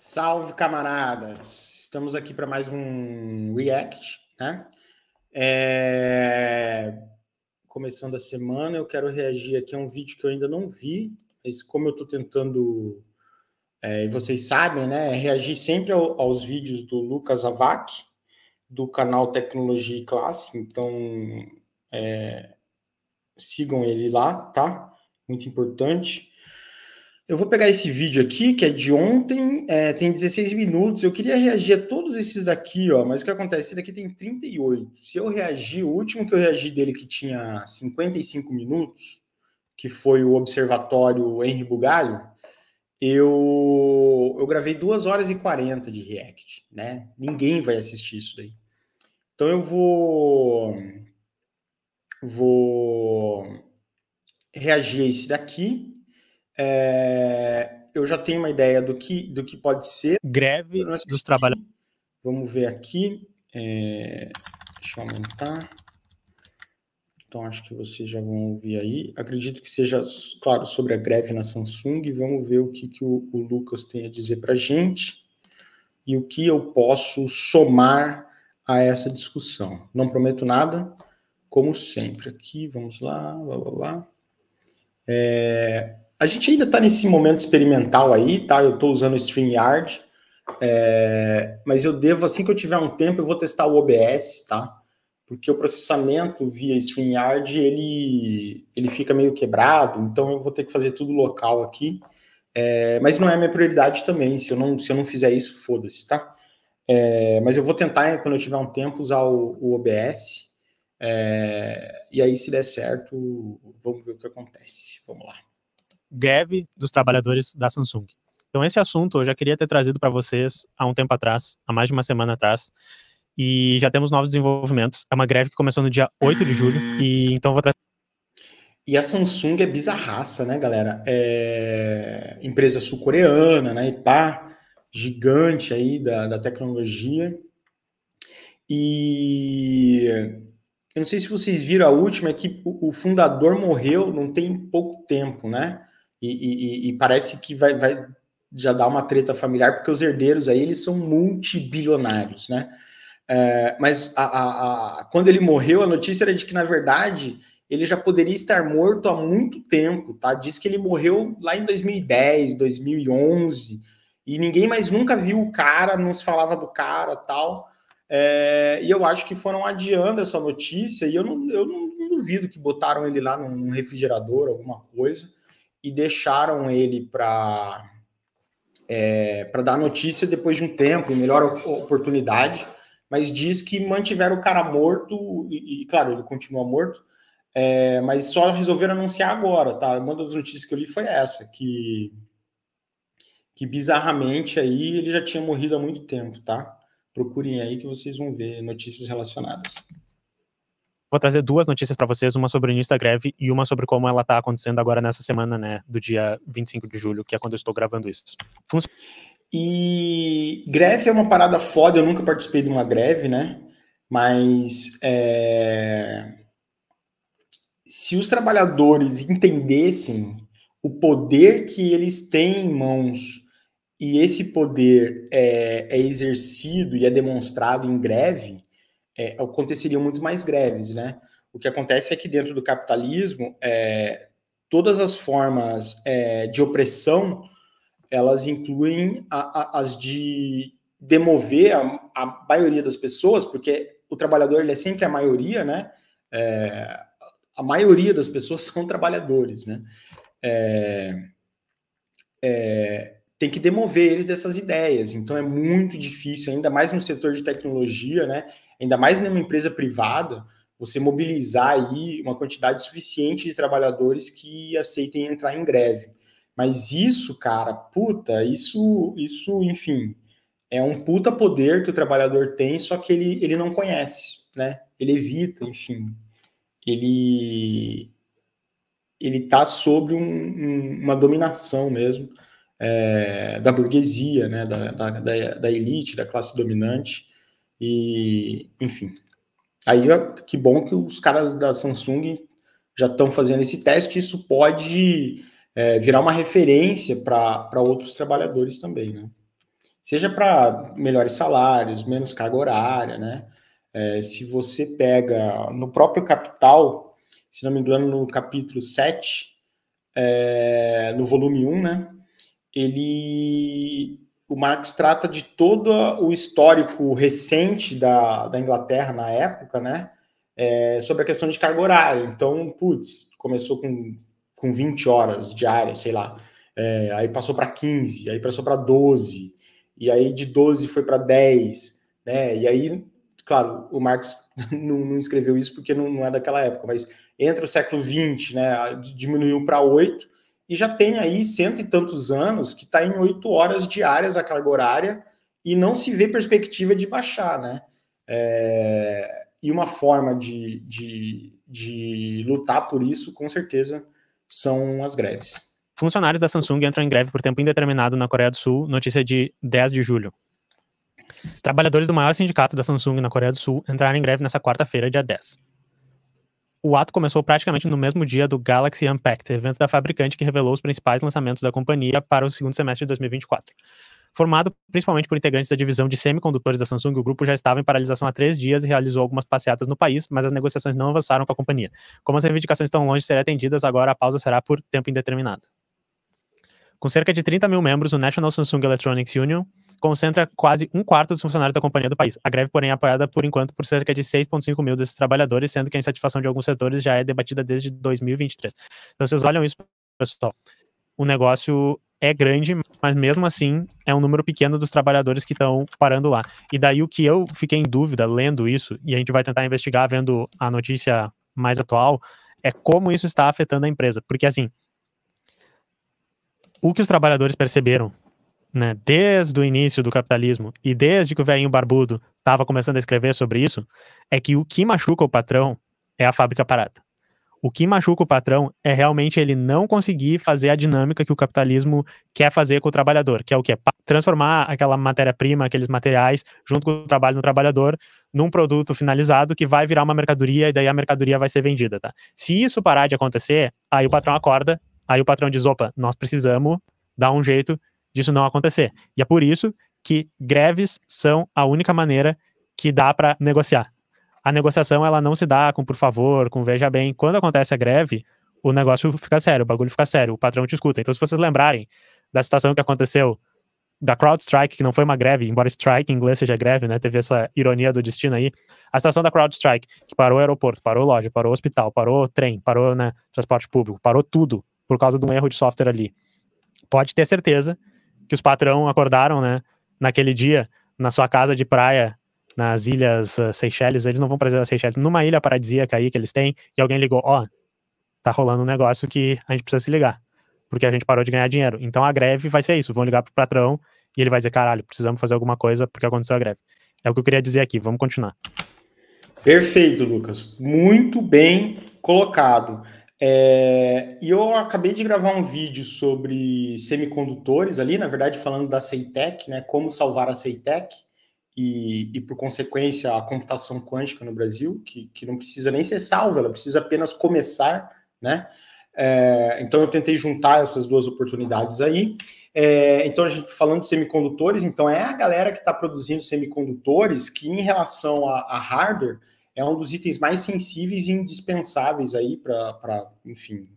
Salve, camaradas! Estamos aqui para mais um React, né? É... Começando a semana, eu quero reagir aqui a um vídeo que eu ainda não vi, mas como eu estou tentando, é, vocês sabem, né? Reagir sempre ao, aos vídeos do Lucas Avac, do canal Tecnologia e Classe, então é, sigam ele lá, tá? Muito importante. Eu vou pegar esse vídeo aqui, que é de ontem, é, tem 16 minutos. Eu queria reagir a todos esses daqui, ó, mas o que acontece? Esse daqui tem 38. Se eu reagir, o último que eu reagi dele, que tinha 55 minutos, que foi o Observatório Henri Bugalho, eu, eu gravei 2 horas e 40 de React, né? Ninguém vai assistir isso daí. Então eu vou vou reagir a esse daqui é, eu já tenho uma ideia do que, do que pode ser. Greve dos trabalhadores. Vamos ver aqui. É, deixa eu aumentar. Então, acho que vocês já vão ouvir aí. Acredito que seja, claro, sobre a greve na Samsung. Vamos ver o que, que o, o Lucas tem a dizer para a gente e o que eu posso somar a essa discussão. Não prometo nada, como sempre. Aqui, vamos lá, blá, blá, blá. É, a gente ainda está nesse momento experimental aí, tá? Eu estou usando o StreamYard, é, mas eu devo, assim que eu tiver um tempo, eu vou testar o OBS, tá? Porque o processamento via StreamYard, ele, ele fica meio quebrado, então eu vou ter que fazer tudo local aqui. É, mas não é minha prioridade também, se eu não, se eu não fizer isso, foda-se, tá? É, mas eu vou tentar, quando eu tiver um tempo, usar o, o OBS. É, e aí, se der certo, vamos ver o que acontece. Vamos lá greve dos trabalhadores da Samsung. Então, esse assunto eu já queria ter trazido para vocês há um tempo atrás, há mais de uma semana atrás, e já temos novos desenvolvimentos. É uma greve que começou no dia 8 de julho, e então vou trazer. E a Samsung é bizarraça, né, galera? É empresa sul-coreana, né? Pá, gigante aí da, da tecnologia. E eu não sei se vocês viram a última, é que o fundador morreu não tem pouco tempo, né? E, e, e, parece que vai, vai já dar uma treta familiar, porque os herdeiros aí eles são multibilionários, né? É, mas a, a, a, quando ele morreu, a notícia era de que, na verdade, ele já poderia estar morto há muito tempo, tá? Diz que ele morreu lá em 2010, 2011, e ninguém mais nunca viu o cara, não se falava do cara tal. É, e eu acho que foram adiando essa notícia, e eu não, eu não, não duvido que botaram ele lá num refrigerador, alguma coisa e deixaram ele para é, para dar notícia depois de um tempo, melhor oportunidade, mas diz que mantiveram o cara morto, e, e claro, ele continua morto, é, mas só resolveram anunciar agora, tá? Uma das notícias que eu li foi essa, que, que bizarramente aí ele já tinha morrido há muito tempo, tá? Procurem aí que vocês vão ver notícias relacionadas. Vou trazer duas notícias para vocês, uma sobre o início da greve e uma sobre como ela está acontecendo agora nessa semana, né, do dia 25 de julho, que é quando eu estou gravando isso. E greve é uma parada foda, eu nunca participei de uma greve, né? Mas é... se os trabalhadores entendessem o poder que eles têm em mãos e esse poder é, é exercido e é demonstrado em greve, é, aconteceriam muito mais greves, né? O que acontece é que dentro do capitalismo, é, todas as formas é, de opressão, elas incluem a, a, as de demover a, a, maioria das pessoas, porque o trabalhador ele é sempre a maioria, né? É, a maioria das pessoas são trabalhadores, né? É, é, tem que demover eles dessas ideias. Então é muito difícil, ainda mais no setor de tecnologia, né? Ainda mais numa empresa privada, você mobilizar aí uma quantidade suficiente de trabalhadores que aceitem entrar em greve. Mas isso, cara, puta, isso, isso, enfim, é um puta poder que o trabalhador tem, só que ele, ele não conhece, né? Ele evita, enfim. Ele ele está sobre um, um, uma dominação mesmo é, da burguesia, né? Da, da, da elite, da classe dominante. E, enfim. Aí, que bom que os caras da Samsung já estão fazendo esse teste. Isso pode é, virar uma referência para outros trabalhadores também, né? seja para melhores salários, menos carga horária, né? É, se você pega no próprio Capital, se não me engano, no capítulo 7, é, no volume 1, né? Ele. O Marx trata de todo o histórico recente da, da Inglaterra na época, né? É, sobre a questão de carga horária. Então, putz, começou com, com 20 horas diárias, sei lá. É, aí passou para 15, aí passou para 12, e aí de 12 foi para 10, né? E aí, claro, o Marx não, não escreveu isso porque não, não, é daquela época, mas entre o século 20, né, diminuiu para 8, e já tem aí cento e tantos anos que está em 8 horas diárias a carga horária e não se vê perspectiva de baixar, né? É, e uma forma de, de, de lutar por isso, com certeza, são as greves. Funcionários da Samsung entram em greve por tempo indeterminado na Coreia do Sul, notícia de 10 de julho. Trabalhadores do maior sindicato da Samsung na Coreia do Sul entraram em greve nessa quarta-feira, dia 10. O ato começou praticamente no mesmo dia do Galaxy Unpacked, evento da fabricante que revelou os principais lançamentos da companhia para o segundo semestre de 2024. Formado principalmente por integrantes da divisão de semicondutores da Samsung, o grupo já estava em paralisação há três dias e realizou algumas passeatas no país, mas as negociações não avançaram com a companhia. Como as reivindicações estão longe de serem atendidas, agora a pausa será por tempo indeterminado. Com cerca de 30 mil membros, o National Samsung Electronics Union concentra quase um quarto dos funcionários da companhia do país. A greve, porém, é apoiada por enquanto por cerca de 6,5 mil desses trabalhadores, sendo que a insatisfação de alguns setores já é debatida desde 2023. Então, vocês olham isso, pessoal, o negócio é grande, mas mesmo assim é um número pequeno dos trabalhadores que estão parando lá. E daí o que eu fiquei em dúvida lendo isso, e a gente vai tentar investigar vendo a notícia mais atual, é como isso está afetando a empresa. Porque assim, o que os trabalhadores perceberam, né, desde o início do capitalismo e desde que o velhinho barbudo estava começando a escrever sobre isso, é que o que machuca o patrão é a fábrica parada. O que machuca o patrão é realmente ele não conseguir fazer a dinâmica que o capitalismo quer fazer com o trabalhador, que é o que? Transformar aquela matéria-prima, aqueles materiais, junto com o trabalho do trabalhador, num produto finalizado que vai virar uma mercadoria e daí a mercadoria vai ser vendida, tá? Se isso parar de acontecer, aí o patrão acorda Aí o patrão diz: opa, nós precisamos dar um jeito disso não acontecer. E é por isso que greves são a única maneira que dá para negociar. A negociação ela não se dá com por favor, com veja bem. Quando acontece a greve, o negócio fica sério, o bagulho fica sério, o patrão te escuta. Então, se vocês lembrarem da situação que aconteceu da CrowdStrike, que não foi uma greve, embora strike em inglês seja greve, né? Teve essa ironia do destino aí. A situação da CrowdStrike, que parou o aeroporto, parou loja, parou o hospital, parou trem, parou né, transporte público, parou tudo por causa de um erro de software ali. Pode ter certeza que os patrão acordaram, né, naquele dia, na sua casa de praia, nas ilhas uh, Seychelles, eles não vão para as Seychelles, numa ilha paradisíaca aí que eles têm, e alguém ligou, ó, oh, tá rolando um negócio que a gente precisa se ligar, porque a gente parou de ganhar dinheiro. Então a greve vai ser isso, vão ligar pro patrão e ele vai dizer, caralho, precisamos fazer alguma coisa porque aconteceu a greve. É o que eu queria dizer aqui, vamos continuar. Perfeito, Lucas. Muito bem colocado. É, e eu acabei de gravar um vídeo sobre semicondutores ali, na verdade falando da Ceitec, né, como salvar a Ceitec e, e, por consequência a computação quântica no Brasil, que, que não precisa nem ser salva, ela precisa apenas começar, né? É, então eu tentei juntar essas duas oportunidades aí. É, então a gente falando de semicondutores, então é a galera que está produzindo semicondutores que em relação a, a hardware é um dos itens mais sensíveis e indispensáveis aí para, enfim,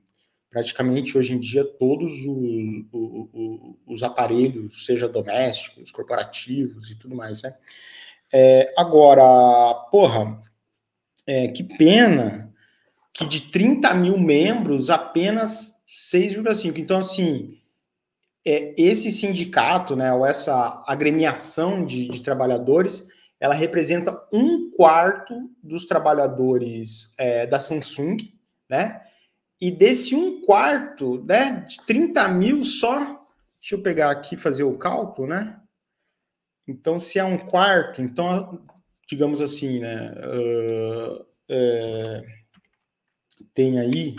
praticamente hoje em dia todos o, o, o, os aparelhos, seja domésticos, corporativos e tudo mais, né? É, agora, porra, é, que pena que de 30 mil membros, apenas 6,5. Então, assim, é, esse sindicato, né, ou essa agremiação de, de trabalhadores, ela representa um quarto dos trabalhadores é, da Samsung, né? E desse um quarto, né, de 30 mil só, deixa eu pegar aqui fazer o cálculo, né? Então, se é um quarto, então, digamos assim, né, uh, tem aí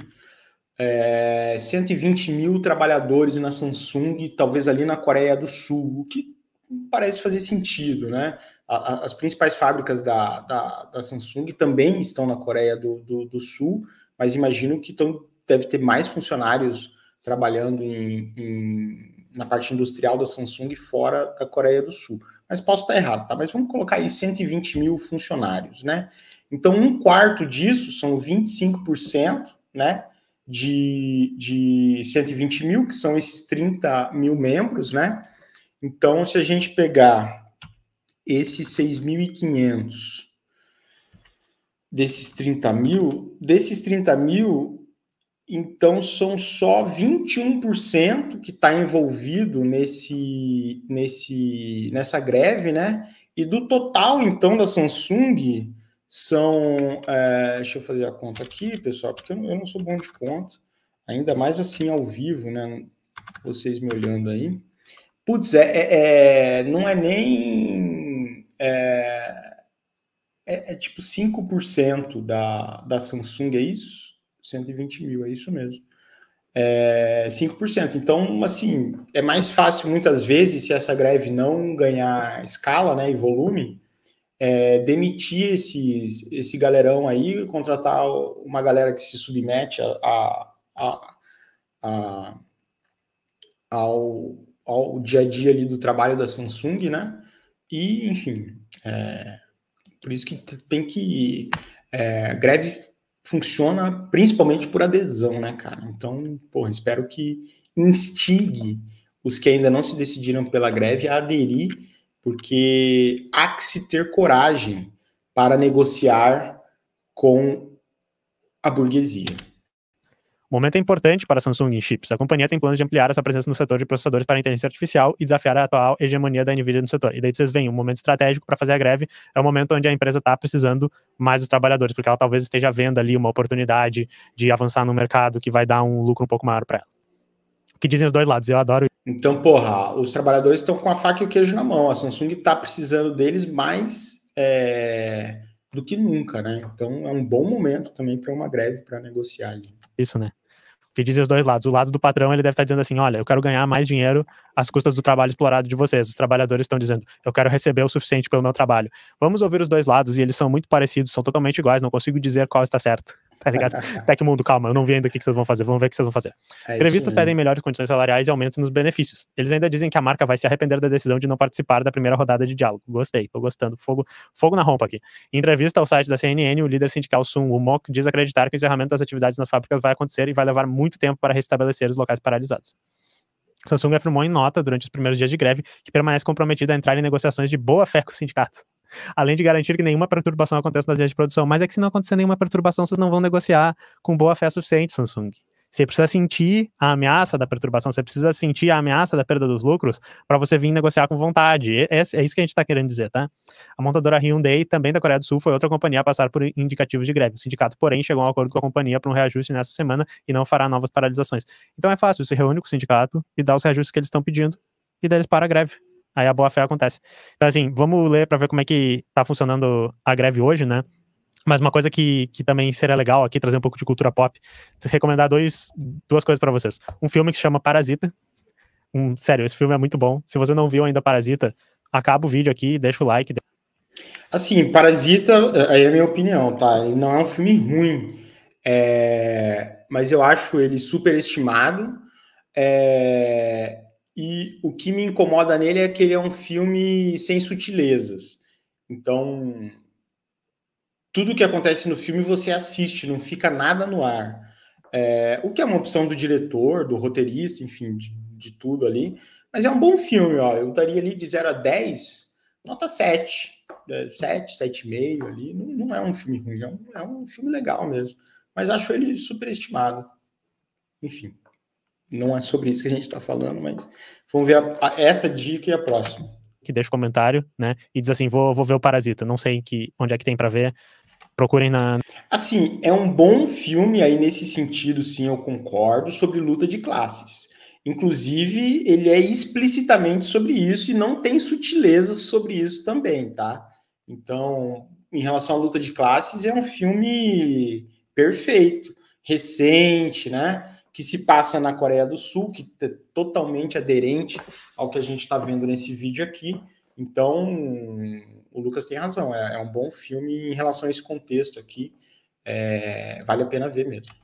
é, 120 mil trabalhadores na Samsung, talvez ali na Coreia do Sul, o que parece fazer sentido, né? As principais fábricas da, da, da, Samsung também estão na Coreia do, do, do Sul, mas imagino que tão, deve ter mais funcionários trabalhando em, em, na parte industrial da Samsung fora da Coreia do Sul. Mas posso estar errado, tá? Mas vamos colocar aí 120 mil funcionários, né? Então, um quarto disso são 25%, né? De, de 120 mil, que são esses 30 mil membros, né? Então, se a gente pegar esses 6.500 desses 30 mil, desses 30 mil, então são só 21% que está envolvido nesse, nesse, nessa greve, né? E do total, então, da Samsung, são. É, deixa eu fazer a conta aqui, pessoal, porque eu não, sou bom de conta, ainda mais assim ao vivo, né? Vocês me olhando aí. Putz, é, é, é não é nem. É, é, é tipo 5% da, da Samsung, é isso? 120 mil, é isso mesmo. É 5%. Então, assim, é mais fácil muitas vezes, se essa greve não ganhar escala né, e volume, é, demitir esses, esse galerão aí, contratar uma galera que se submete a, a, a, a ao, ao dia a dia ali do trabalho da Samsung, né? E, enfim, é, por isso que tem que. É, greve funciona principalmente por adesão, né, cara? Então, porra, espero que instigue os que ainda não se decidiram pela greve a aderir, porque há que se ter coragem para negociar com a burguesia. O momento é importante para a Samsung em chips. A companhia tem planos de ampliar a sua presença no setor de processadores para inteligência artificial e desafiar a atual hegemonia da Nvidia no setor. E daí vocês veem, um momento estratégico para fazer a greve é o momento onde a empresa está precisando mais dos trabalhadores, porque ela talvez esteja vendo ali uma oportunidade de avançar no mercado que vai dar um lucro um pouco maior para ela. O que dizem os dois lados, eu adoro Então, porra, os trabalhadores estão com a faca e o queijo na mão. A Samsung está precisando deles mais é, do que nunca, né? Então é um bom momento também para uma greve para negociar ali. Isso, né? Que dizem os dois lados. O lado do patrão, ele deve estar dizendo assim: olha, eu quero ganhar mais dinheiro às custas do trabalho explorado de vocês. Os trabalhadores estão dizendo: eu quero receber o suficiente pelo meu trabalho. Vamos ouvir os dois lados e eles são muito parecidos, são totalmente iguais, não consigo dizer qual está certo tá ligado? Tecmundo, calma, eu não vi ainda o que vocês vão fazer, vamos ver o que vocês vão fazer. É Entrevistas pedem melhores condições salariais e aumento nos benefícios. Eles ainda dizem que a marca vai se arrepender da decisão de não participar da primeira rodada de diálogo. Gostei, tô gostando. Fogo, fogo na rompa aqui. Em entrevista ao site da CNN, o líder sindical Sun Wumok diz acreditar que o encerramento das atividades nas fábricas vai acontecer e vai levar muito tempo para restabelecer os locais paralisados. Samsung afirmou em nota durante os primeiros dias de greve que permanece comprometida a entrar em negociações de boa fé com o sindicato além de garantir que nenhuma perturbação aconteça nas linhas de produção. Mas é que se não acontecer nenhuma perturbação, vocês não vão negociar com boa fé suficiente, Samsung. Você precisa sentir a ameaça da perturbação, você precisa sentir a ameaça da perda dos lucros para você vir negociar com vontade. É, é, isso que a gente está querendo dizer, tá? A montadora Hyundai, também da Coreia do Sul, foi outra companhia a passar por indicativos de greve. O sindicato, porém, chegou a um acordo com a companhia para um reajuste nessa semana e não fará novas paralisações. Então é fácil, se reúne com o sindicato e dá os reajustes que eles estão pedindo e daí eles param a greve. Aí a boa fé acontece. Então, assim, vamos ler para ver como é que tá funcionando a greve hoje, né? Mas uma coisa que, que também seria legal aqui, trazer um pouco de cultura pop, recomendar dois, duas coisas para vocês. Um filme que se chama Parasita. Um, sério, esse filme é muito bom. Se você não viu ainda Parasita, acaba o vídeo aqui, deixa o like. Assim, Parasita, aí é a minha opinião, tá? Ele não é um filme ruim, é... mas eu acho ele superestimado. É... E o que me incomoda nele é que ele é um filme sem sutilezas. Então, tudo que acontece no filme você assiste, não fica nada no ar. É, o que é uma opção do diretor, do roteirista, enfim, de, de, tudo ali. Mas é um bom filme, ó. Eu daria ali de 0 a 10, nota 7. 7, 7,5 ali. Não, não, é um filme ruim, é um, é um filme legal mesmo. Mas acho ele superestimado. Enfim não é sobre isso que a gente está falando, mas vamos ver a, a, essa dica e a próxima. Que deixa o comentário, né? E diz assim: vou, vou ver o Parasita, não sei que, onde é que tem para ver. Procurem na. Assim, é um bom filme aí nesse sentido, sim, eu concordo, sobre luta de classes. Inclusive, ele é explicitamente sobre isso e não tem sutilezas sobre isso também, tá? Então, em relação à luta de classes, é um filme perfeito, recente, né? Que se passa na Coreia do Sul, que é totalmente aderente ao que a gente está vendo nesse vídeo aqui. Então, o Lucas tem razão, é, é, um bom filme em relação a esse contexto aqui. É, vale a pena ver mesmo.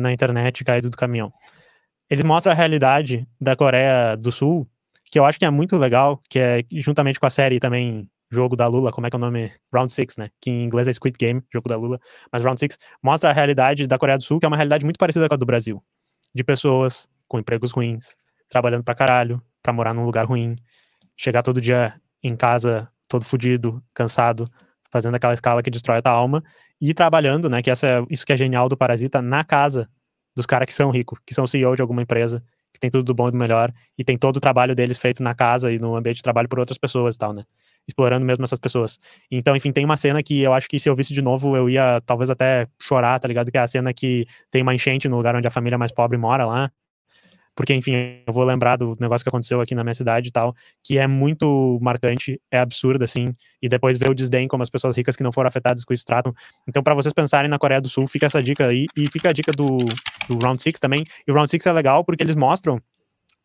Na internet, caído do caminhão. ele mostra a realidade da Coreia do Sul, que eu acho que é muito legal, que é juntamente com a série também jogo da Lula, como é que é o nome? Round Six, né? Que em inglês é Squid Game, jogo da Lula, mas Round Six mostra a realidade da Coreia do Sul, que é uma realidade muito parecida com a do Brasil, de pessoas com empregos ruins, trabalhando pra caralho, pra morar num lugar ruim, chegar todo dia em casa todo fudido, cansado, fazendo aquela escala que destrói a tua alma, e trabalhando, né? Que essa, é, isso que é genial do Parasita, na casa dos caras que são ricos, que são CEO de alguma empresa, que tem tudo do bom e do melhor, e tem todo o trabalho deles feito na casa e no ambiente de trabalho por outras pessoas e tal, né? Explorando mesmo essas pessoas. Então, enfim, tem uma cena que eu acho que se eu visse de novo, eu ia talvez até chorar, tá ligado? Que é a cena que tem uma enchente no lugar onde a família mais pobre mora lá, porque, enfim, eu vou lembrar do negócio que aconteceu aqui na minha cidade e tal, que é muito marcante, é absurdo, assim, e depois ver o desdém como as pessoas ricas que não foram afetadas com isso tratam. Então, para vocês pensarem na Coreia do Sul, fica essa dica aí, e fica a dica do, do Round Six também, e o Round Six é legal porque eles mostram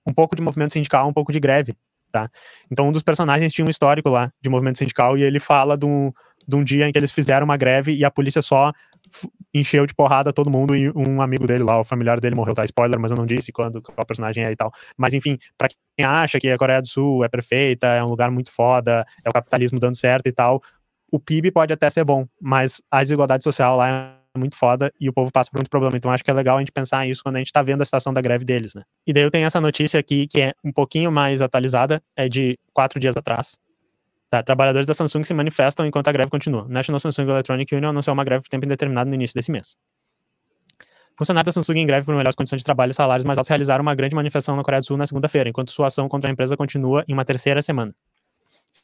um pouco de movimento sindical, um pouco de greve, tá? Então, um dos personagens tinha um histórico lá de movimento sindical, e ele fala de um, de um dia em que eles fizeram uma greve e a polícia só encheu de porrada todo mundo e um amigo dele lá, o familiar dele morreu, tá? Spoiler, mas eu não disse quando, qual personagem é e tal. Mas enfim, para quem acha que a Coreia do Sul é perfeita, é um lugar muito foda, é o capitalismo dando certo e tal, o PIB pode até ser bom, mas a desigualdade social lá é muito foda e o povo passa por muito problema. Então acho que é legal a gente pensar nisso quando a gente tá vendo a situação da greve deles, né? E daí eu tenho essa notícia aqui que é um pouquinho mais atualizada, é de quatro dias atrás. Tá, trabalhadores da Samsung se manifestam enquanto a greve continua. National Samsung Electronic Union anunciou uma greve por tempo indeterminado no início desse mês. Funcionários da Samsung em greve por melhores condições de trabalho e salários mais altos realizaram uma grande manifestação na Coreia do Sul na segunda-feira, enquanto sua ação contra a empresa continua em uma terceira semana.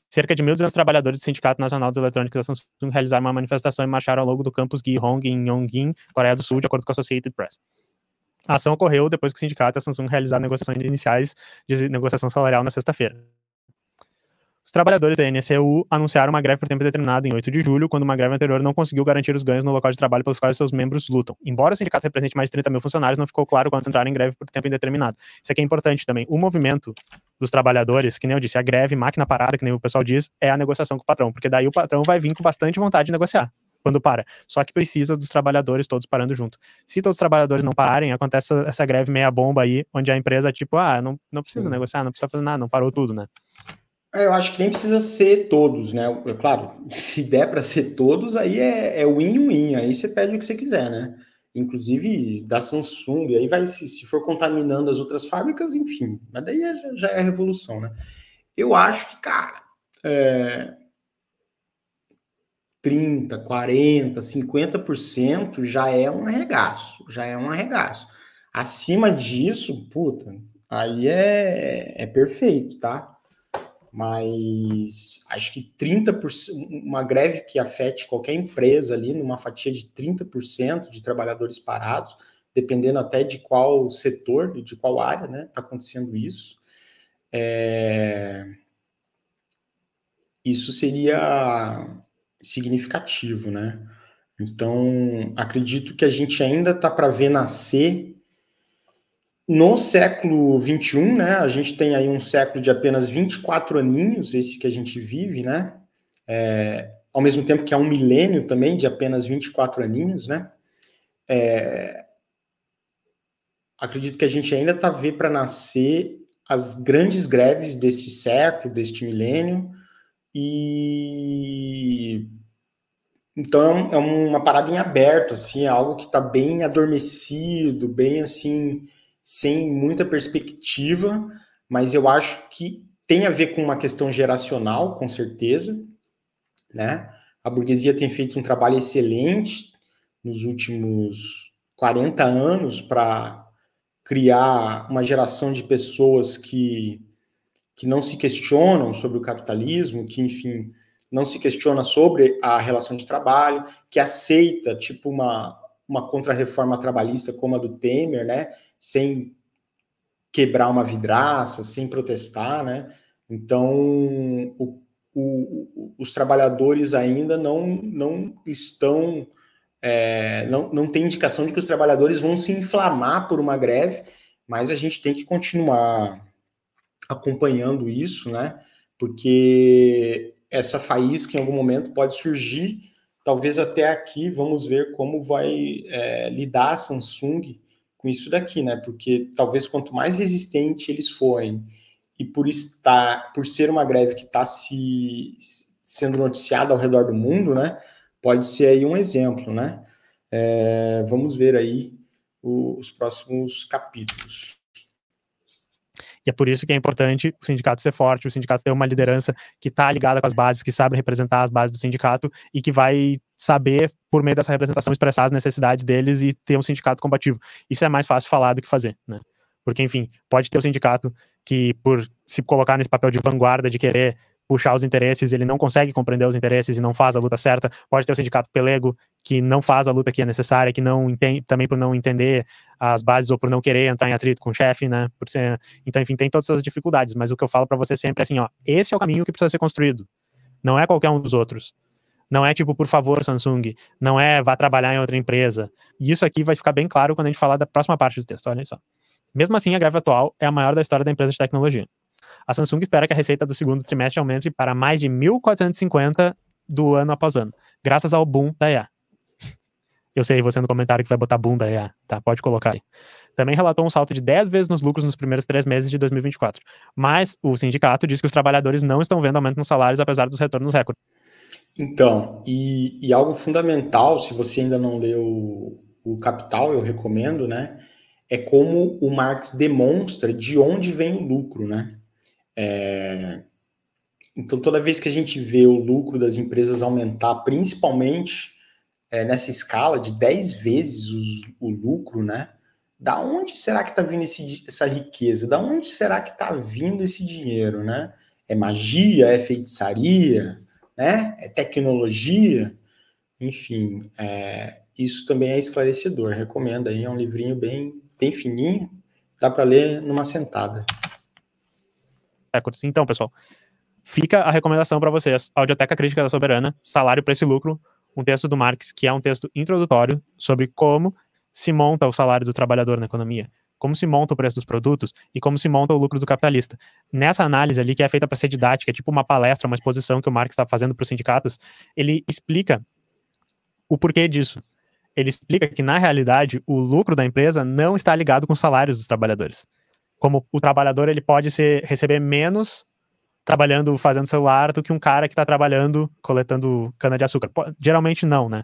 Cerca de 1.200 trabalhadores do Sindicato Nacional dos Eletrônicos da Samsung realizaram uma manifestação e marcharam ao longo do campus Gihong em Yongin, Coreia do Sul, de acordo com a Associated Press. A ação ocorreu depois que o sindicato e a Samsung realizaram negociações iniciais de negociação salarial na sexta-feira. Os trabalhadores da NSU anunciaram uma greve por tempo determinado em 8 de julho, quando uma greve anterior não conseguiu garantir os ganhos no local de trabalho pelos quais seus membros lutam. Embora o sindicato represente mais de 30 mil funcionários, não ficou claro quando entraram em greve por tempo indeterminado. Isso aqui é importante também. O movimento dos trabalhadores, que nem eu disse, a greve, máquina parada, que nem o pessoal diz, é a negociação com o patrão, porque daí o patrão vai vir com bastante vontade de negociar quando para. Só que precisa dos trabalhadores todos parando junto. Se todos os trabalhadores não pararem, acontece essa, essa greve meia bomba aí, onde a empresa, tipo, ah, não, não precisa Sim. negociar, não precisa fazer nada, não parou tudo, né? É, eu acho que nem precisa ser todos, né? É claro, se der para ser todos, aí é win-win, é aí você pede o que você quiser, né? Inclusive da Samsung, aí vai, se, se for contaminando as outras fábricas, enfim, mas daí é, já, já é a revolução, né? Eu acho que, cara, é, 30, 40, 50% já é um arregaço, já é um arregaço. Acima disso, puta, aí é, é perfeito, tá? Mas acho que 30%, uma greve que afete qualquer empresa ali, numa fatia de 30% de trabalhadores parados, dependendo até de qual setor, de qual área, né, está acontecendo isso. É... Isso seria significativo, né? Então, acredito que a gente ainda está para ver nascer no século XXI, né, a gente tem aí um século de apenas 24 aninhos, esse que a gente vive, né, é, ao mesmo tempo que é um milênio também de apenas 24 aninhos, né, é, acredito que a gente ainda está vendo para nascer as grandes greves deste século, deste milênio, e então é uma parada em aberto, assim, é algo que está bem adormecido, bem assim sem muita perspectiva, mas eu acho que tem a ver com uma questão geracional, com certeza, né? A burguesia tem feito um trabalho excelente nos últimos 40 anos para criar uma geração de pessoas que, que não se questionam sobre o capitalismo, que, enfim, não se questiona sobre a relação de trabalho, que aceita, tipo, uma, uma contra-reforma trabalhista como a do Temer, né? Sem quebrar uma vidraça, sem protestar, né? Então, o, o, os trabalhadores ainda não, não estão, é, não, não tem indicação de que os trabalhadores vão se inflamar por uma greve, mas a gente tem que continuar acompanhando isso, né? Porque essa faísca em algum momento pode surgir, talvez até aqui, vamos ver como vai é, lidar a Samsung com isso daqui, né? Porque talvez quanto mais resistente eles forem e por estar, por ser uma greve que está se sendo noticiada ao redor do mundo, né? Pode ser aí um exemplo, né? É, vamos ver aí os próximos capítulos. E é por isso que é importante o sindicato ser forte, o sindicato ter uma liderança que está ligada com as bases, que sabe representar as bases do sindicato e que vai saber, por meio dessa representação, expressar as necessidades deles e ter um sindicato combativo. Isso é mais fácil falar do que fazer, né? Porque, enfim, pode ter o um sindicato que, por se colocar nesse papel de vanguarda, de querer puxar os interesses, ele não consegue compreender os interesses e não faz a luta certa. Pode ter o sindicato pelego que não faz a luta que é necessária, que não entende, também por não entender as bases ou por não querer entrar em atrito com o chefe, né? Por ser, então, enfim, tem todas essas dificuldades. Mas o que eu falo para você sempre é assim, ó, esse é o caminho que precisa ser construído. Não é qualquer um dos outros. Não é tipo, por favor, Samsung. Não é vá trabalhar em outra empresa. E isso aqui vai ficar bem claro quando a gente falar da próxima parte do texto. Olha só. Mesmo assim, a greve atual é a maior da história da empresa de tecnologia. A Samsung espera que a receita do segundo trimestre aumente para mais de 1.450 do ano após ano, graças ao boom da IA. Eu sei, você no comentário que vai botar boom da IA, tá? Pode colocar aí. Também relatou um salto de 10 vezes nos lucros nos primeiros três meses de 2024. Mas o sindicato diz que os trabalhadores não estão vendo aumento nos salários, apesar dos retornos recordes. Então, e, e, algo fundamental, se você ainda não leu o Capital, eu recomendo, né? É como o Marx demonstra de onde vem o lucro, né? É... Então, toda vez que a gente vê o lucro das empresas aumentar, principalmente é, nessa escala de 10 vezes os, o lucro, né? Da onde será que está vindo esse, essa riqueza? Da onde será que está vindo esse dinheiro, né? É magia? É feitiçaria? Né? É tecnologia? Enfim, é, isso também é esclarecedor. Recomendo aí, é um livrinho bem, bem fininho, dá para ler numa sentada. Então, pessoal, fica a recomendação para vocês: Audioteca Crítica da Soberana, Salário, Preço e Lucro, um texto do Marx que é um texto introdutório sobre como se monta o salário do trabalhador na economia, como se monta o preço dos produtos e como se monta o lucro do capitalista. Nessa análise ali, que é feita para ser didática, tipo uma palestra, uma exposição que o Marx está fazendo para os sindicatos, ele explica o porquê disso. Ele explica que, na realidade, o lucro da empresa não está ligado com os salários dos trabalhadores como o trabalhador ele pode ser, receber menos trabalhando fazendo celular do que um cara que está trabalhando coletando cana de açúcar. Geralmente não, né?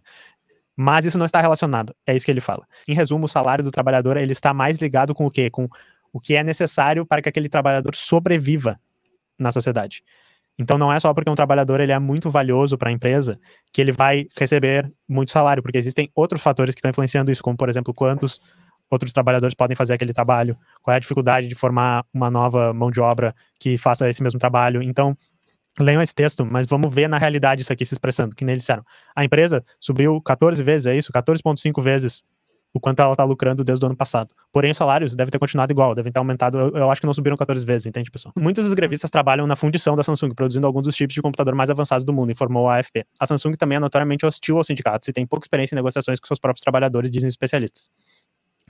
Mas isso não está relacionado. É isso que ele fala. Em resumo, o salário do trabalhador ele está mais ligado com o quê? Com o que é necessário para que aquele trabalhador sobreviva na sociedade. Então não é só porque um trabalhador ele é muito valioso para a empresa que ele vai receber muito salário, porque existem outros fatores que estão influenciando isso, como por exemplo quantos outros trabalhadores podem fazer aquele trabalho, qual é a dificuldade de formar uma nova mão de obra que faça esse mesmo trabalho. Então, leiam esse texto, mas vamos ver na realidade isso aqui se expressando, que eles disseram. A empresa subiu 14 vezes, é isso? 14,5 vezes o quanto ela está lucrando desde o ano passado. Porém, os salários devem ter continuado igual, devem ter aumentado. Eu, eu, acho que não subiram 14 vezes, entende, pessoal? Muitos dos grevistas trabalham na fundição da Samsung, produzindo alguns dos chips de computador mais avançados do mundo, informou a AFP. A Samsung também é notoriamente hostil aos sindicatos e tem pouca experiência em negociações com seus próprios trabalhadores, dizem os especialistas.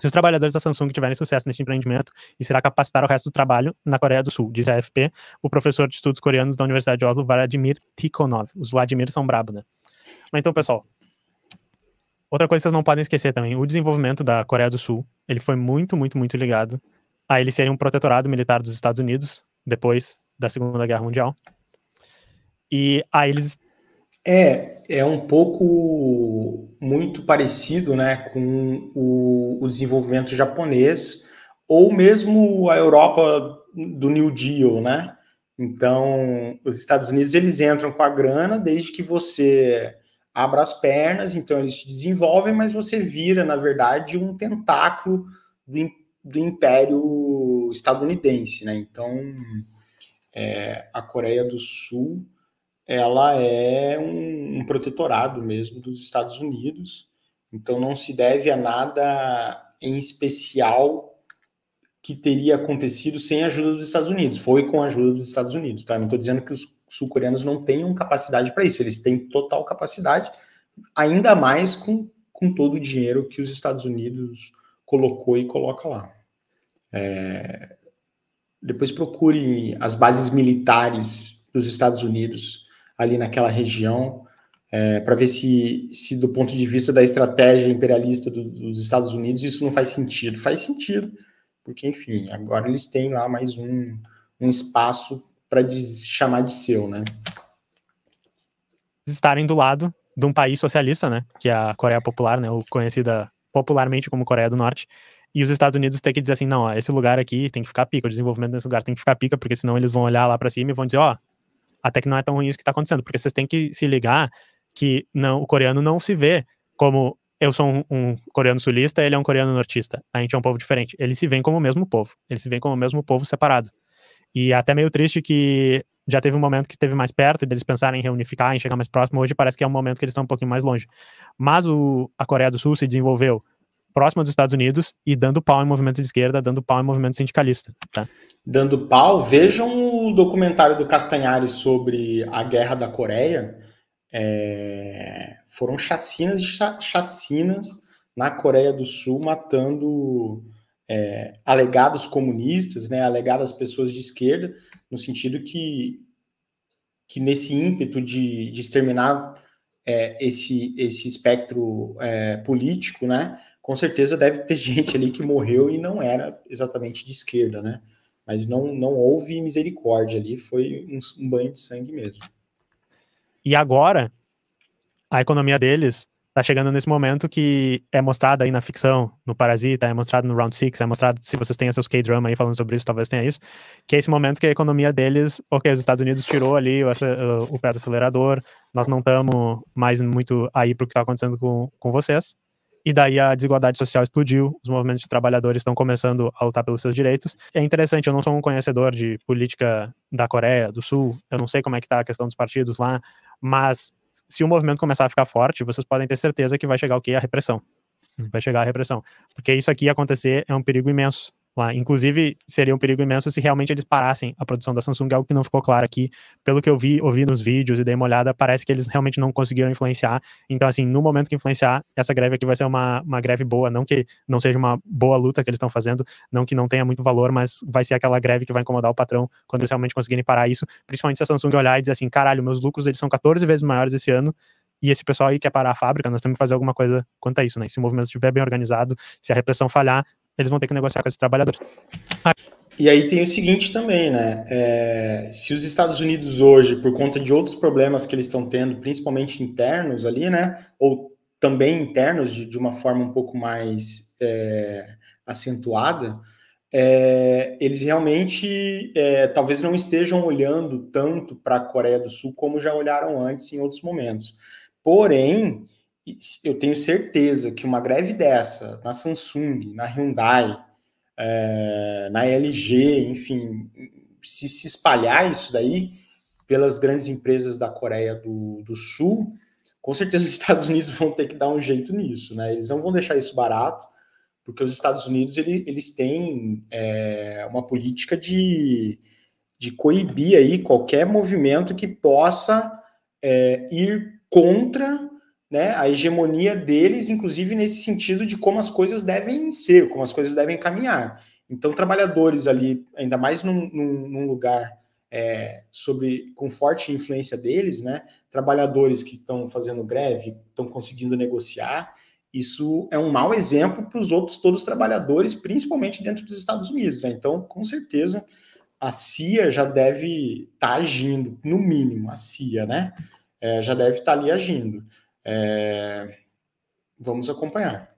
Se os trabalhadores da Samsung tiverem sucesso neste empreendimento, isso irá capacitar o resto do trabalho na Coreia do Sul, diz a AFP, o professor de estudos coreanos da Universidade de Oslo, Vladimir Tikhonov. Os Vladimir são brabo, né? Mas então, pessoal, outra coisa que vocês não podem esquecer também, o desenvolvimento da Coreia do Sul, ele foi muito, muito, muito ligado a ele ser um protetorado militar dos Estados Unidos, depois da Segunda Guerra Mundial. E a eles é, é um pouco muito parecido né, com o, o desenvolvimento japonês, ou mesmo a Europa do New Deal, né? Então, os Estados Unidos eles entram com a grana desde que você abra as pernas, então eles te desenvolvem, mas você vira, na verdade, um tentáculo do, do Império estadunidense, né? Então, é, a Coreia do Sul ela é um, um protetorado mesmo dos Estados Unidos, então não se deve a nada em especial que teria acontecido sem a ajuda dos Estados Unidos. Foi com a ajuda dos Estados Unidos, tá? Não estou dizendo que os sul-coreanos não tenham capacidade para isso, eles têm total capacidade, ainda mais com, com todo o dinheiro que os Estados Unidos colocou e coloca lá. É... Depois procure as bases militares dos Estados Unidos ali naquela região. é, para ver se, se, do ponto de vista da estratégia imperialista do, dos Estados Unidos, isso não faz sentido. Faz sentido, porque, enfim, agora eles têm lá mais um, um espaço para chamar de seu, né? Estarem do lado de um país socialista, né? Que é a Coreia Popular, né? Ou conhecida popularmente como Coreia do Norte. E os Estados Unidos têm que dizer assim, não, ó, esse lugar aqui tem que ficar pica, o desenvolvimento desse lugar tem que ficar pica, porque senão eles vão olhar lá para cima e vão dizer, ó, até que não é tão ruim isso que tá acontecendo, porque vocês têm que se ligar que não, o coreano não se vê como eu sou um, um, coreano sulista, ele é um coreano nortista. A gente é um povo diferente. Eles se veem como o mesmo povo. Eles se veem como o mesmo povo separado. E é até meio triste que já teve um momento que esteve mais perto deles pensarem em reunificar, em chegar mais próximo. Hoje parece que é um momento que eles estão um pouquinho mais longe. Mas o, a Coreia do Sul se desenvolveu próxima dos Estados Unidos e dando pau em movimento de esquerda, dando pau em movimento sindicalista. Tá? Dando pau, vejam o documentário do Castanhari sobre a guerra da Coreia é, foram chacinas de chacinas na Coreia do Sul, matando é, alegados comunistas, né, alegadas pessoas de esquerda, no sentido que, que nesse ímpeto de, de exterminar é, esse, esse espectro é, político, né, com certeza deve ter gente ali que morreu e não era exatamente de esquerda, né, mas não, não houve misericórdia ali, foi um, um banho de sangue mesmo. E agora, a economia deles está chegando nesse momento que é mostrado aí na ficção, no Parasita, é mostrado no Round Six, é mostrado, se vocês têm seus K-drama aí falando sobre isso, talvez tenha isso, que é esse momento que a economia deles, ok, os Estados Unidos tirou ali o, o pé do acelerador, nós não estamos mais muito aí para o que está acontecendo com, com vocês, e daí a desigualdade social explodiu, os movimentos de trabalhadores estão começando a lutar pelos seus direitos. É interessante, eu não sou um conhecedor de política da Coreia do Sul, eu não sei como é que tá a questão dos partidos lá, mas se o movimento começar a ficar forte, vocês podem ter certeza que vai chegar o quê? A repressão. Vai chegar a repressão. Porque isso aqui acontecer é um perigo imenso lá. Inclusive, seria um perigo imenso se realmente eles parassem a produção da Samsung, algo que não ficou claro aqui. Pelo que eu vi, ouvi nos vídeos e dei uma olhada, parece que eles realmente não conseguiram influenciar. Então, assim, no momento que influenciar, essa greve aqui vai ser uma, uma greve boa, não que não seja uma boa luta que eles estão fazendo, não que não tenha muito valor, mas vai ser aquela greve que vai incomodar o patrão quando eles realmente conseguirem parar isso. Principalmente se a Samsung olhar e dizer assim, caralho, meus lucros eles são 14 vezes maiores esse ano, e esse pessoal aí quer parar a fábrica, nós temos que fazer alguma coisa quanto a isso, né? Se o movimento estiver bem organizado, se a repressão falhar, eles vão ter que negociar com esses trabalhadores. E aí tem o seguinte também, né? É, se os Estados Unidos hoje, por conta de outros problemas que eles estão tendo, principalmente internos ali, né? Ou também internos de, de uma forma um pouco mais é, acentuada, é, eles realmente é, talvez não estejam olhando tanto para a Coreia do Sul como já olharam antes em outros momentos. Porém, eu tenho certeza que uma greve dessa na Samsung, na Hyundai, é, na LG, enfim, se se espalhar isso daí pelas grandes empresas da Coreia do, do Sul, com certeza os Estados Unidos vão ter que dar um jeito nisso, né? Eles não vão deixar isso barato, porque os Estados Unidos ele, eles têm é, uma política de, de coibir aí qualquer movimento que possa é, ir contra né, a hegemonia deles, inclusive nesse sentido de como as coisas devem ser, como as coisas devem caminhar. Então, trabalhadores ali, ainda mais num, num, num lugar é, sobre com forte influência deles, né, trabalhadores que estão fazendo greve, estão conseguindo negociar, isso é um mau exemplo para os outros todos os trabalhadores, principalmente dentro dos Estados Unidos. Né? Então, com certeza, a CIA já deve estar tá agindo, no mínimo, a CIA, né? É, já deve estar tá ali agindo. É... Vamos acompanhar.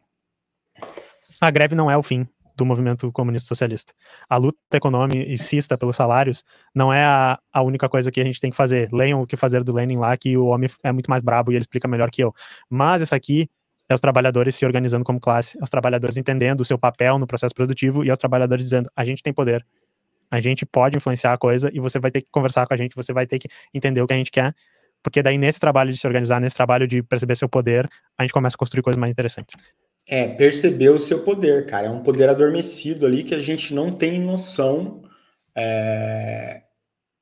A greve não é o fim do movimento comunista socialista. A luta economicista pelos salários não é a, a única coisa que a gente tem que fazer. Leiam o que fazer do Lenin lá, que o homem é muito mais brabo e ele explica melhor que eu. Mas isso aqui é os trabalhadores se organizando como classe, é os trabalhadores entendendo o seu papel no processo produtivo e é os trabalhadores dizendo: a gente tem poder, a gente pode influenciar a coisa e você vai ter que conversar com a gente, você vai ter que entender o que a gente quer porque daí nesse trabalho de se organizar, nesse trabalho de perceber seu poder, a gente começa a construir coisas mais interessantes. É, perceber o seu poder, cara. É um poder adormecido ali que a gente não tem noção. É...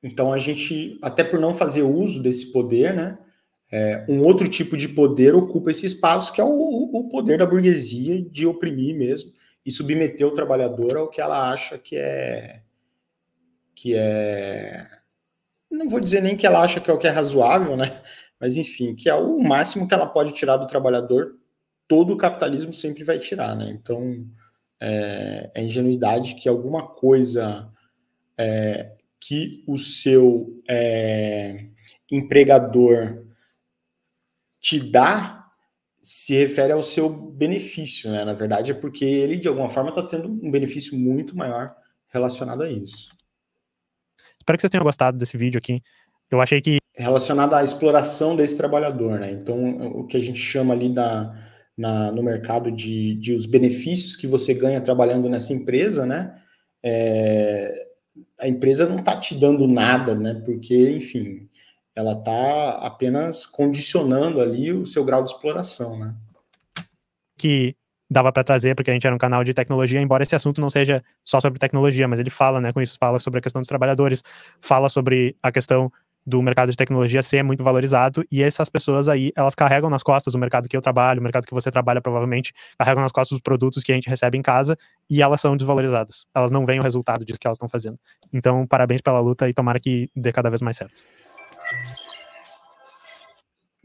Então a gente, até por não fazer uso desse poder, né? É, um outro tipo de poder ocupa esse espaço, que é o, o, poder da burguesia de oprimir mesmo e submeter o trabalhador ao que ela acha que é que é não vou dizer nem que ela acha que é o que é razoável, né? mas enfim, que é o máximo que ela pode tirar do trabalhador, todo o capitalismo sempre vai tirar, né? Então, é, é ingenuidade que alguma coisa é, que o seu é, empregador te dá se refere ao seu benefício, né? Na verdade, é porque ele, de alguma forma, está tendo um benefício muito maior relacionado a isso. Espero que vocês tenham gostado desse vídeo aqui. Eu achei que. Relacionado à exploração desse trabalhador, né? Então, o que a gente chama ali na, na, no mercado de, de os benefícios que você ganha trabalhando nessa empresa, né? É, a empresa não está te dando nada, né? Porque, enfim, ela está apenas condicionando ali o seu grau de exploração, né? Que dava para trazer, porque a gente era um canal de tecnologia, embora esse assunto não seja só sobre tecnologia, mas ele fala, né, com isso, fala sobre a questão dos trabalhadores, fala sobre a questão do mercado de tecnologia ser muito valorizado e essas pessoas aí, elas carregam nas costas o mercado que eu trabalho, o mercado que você trabalha provavelmente, carregam nas costas os produtos que a gente recebe em casa e elas são desvalorizadas. Elas não veem o resultado disso que elas estão fazendo. Então, parabéns pela luta e tomara que dê cada vez mais certo.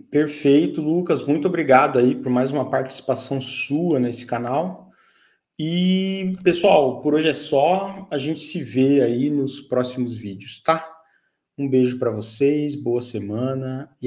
Perfeito, Lucas. Muito obrigado aí por mais uma participação sua nesse canal. E, pessoal, por hoje é só. A gente se vê aí nos próximos vídeos, tá? Um beijo para vocês, boa semana.